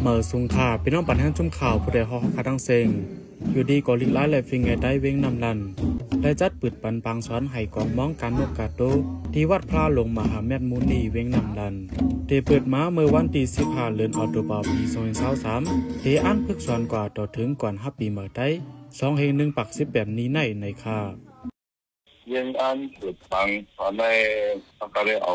เมอสุงค่าพี่น้องปันแห้งจุ่มข่าวผู้ใดฮอกคาดังเซงอยู่ดีก็ลิกล้ายและฟิงไงได้เว้งนำลันได้จัดปืดปันปังสอนให้กองมองการนกกาโตที่วัดพระหลวงมหาเมตมูนีเว้งนำลันเตเปิดมาเมื่อวันที่15เดือนออโตบาปี2023เตอันพึกสอนกว่าต่อถึงก่อน5ปีเมื่อได้สองเฮงหนึ่งปักสิบแบบนี้ในในค่ายังอันสุดฟังตอนได้เขาก็เลยเอา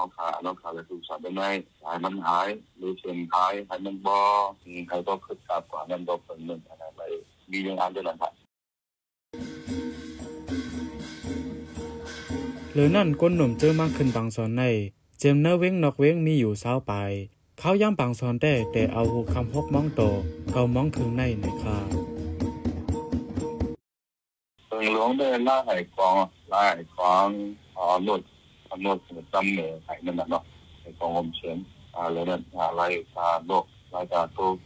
มันบ่มาตัวมันบ่มันก็เลยกันตรงกันนั่นแหละทางตอนนึงก็ยังอันลูกก่อนเนาะเขาเมื่อเรื่องได้ไอ้กังยามยาเมากันนั่นก็ฮะ thành lập khi là một tập đoàn bên cục hay là cái nghe cũng không học hạ nó khá là trụ sở bên này hay mình hái lưu truyền hái hay mình bo hay có khất tạp quả nên có phần mình là vậy ghi những án cho lần thật หรือนั่นก้นหนุ่มเจอมากขึ้นบางสอนใน เจมเนอร์เว้งนอกเว้งมีอยู่เศร้าไป เขาย่ำบางสอนได้แต่เอาหูคำพกมองโตเกามองคืนในในคา thường luôn đây là hải quang là hải 한노스는 하이나나 공omchen 아레는 라이 아노 라이다토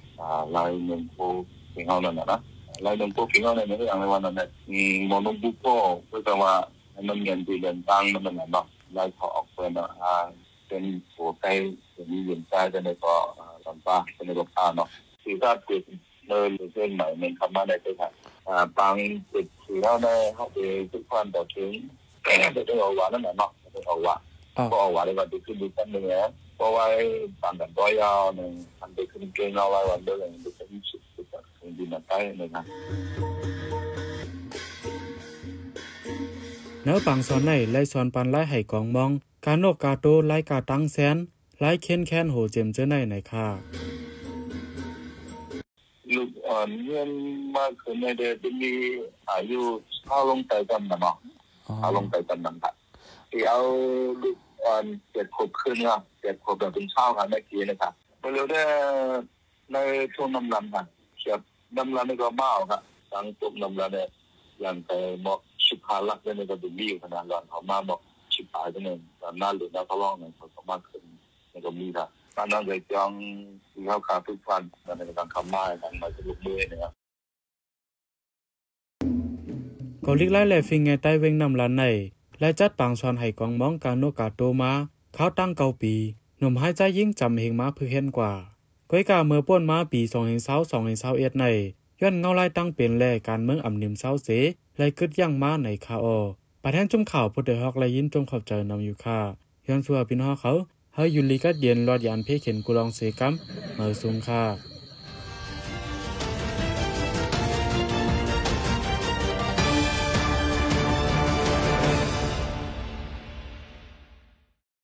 라이는 고 생각나나 라이는 고 생각나는 양을 왔는데 음 뭐는 부터 그다와 하는 연구는 땅은 나나 라이 거 없거나 아 된고 tay những dùng tay cho nên có làm ta cho nên có ta nó thì ra từ nơi đầu trên mà mình tham gia này tôi phải à bằng thì thì nó đây học về chứng khoán đầu tiếng để tôi gọi là nó cái hậu quả có hậu quả để mà được cái được cái này á có ai bằng gần đôi nhau này thành được cái cái nhau lại hoàn được được cái sự được cái gì mà cái này nè เนื้อปังสอนในไล่สอนปันไล่ไห่กองมอง การโนกาโตไล่กาตั้งแสนไล่เค้นแค้นโหเจมเจอในในค่ะ lúc ở nhiên mà cái này để đi à yêu sao long tay tâm mà nó sao long tay tâm mình thật thì ao lúc ở เจ็ เดขวบขึ้นอะเจ็ดขวบแบบเป็นเช้ากันเมื่อกี้นะครับเร็วได้ในช่วงน้ำรันค่ะเฉียบน้ำรันนี่ก็เมาครับสังตุกน้ำรันเนี่ยอย่างไปบอกชิพาลักเนี่ยก็ดูมีอยู่ขนาดหลอนเขามาบอกชิพาจะเนี่ยตอนหน้าหรือหน้าทะเลาะเนี่ยเขาก็มาขึ้นเนี่ยก็มีค่ะตอนนั้นเลยจองเข้าขาทุกวันตอนในการคำมาทางมาจะลุกด้วยนะครับก็ลิกไล่แหล่ฟิงไงใต้เวงนำลันใน และจัดปางสอนให้กองมองการโนกาโตมาเขาตั้งเกาปีหนุ่มหายใจยิ่งจำเฮงมาเพื่อเห็นกว่าก้อยกาเมื่อป้วนมาปีสองเฮงเศร้าสองเฮงเศร้าเอ็ดในย้อนเงาไล่ตั้งเป็นแลการเมืองอ่ำนิมเศร้าเสไล่กึดย่างมาในคาออประแทนจุ่มข่าวพุทธฮอกไละยินจงขอบใจนำอยู่ค่ะย้อนสัวพี่น้องเขาเฮยู่ลีกัดเย็นรอดยานเพ่เข็นกุลองเสกัมเมื่อสูงค่ะ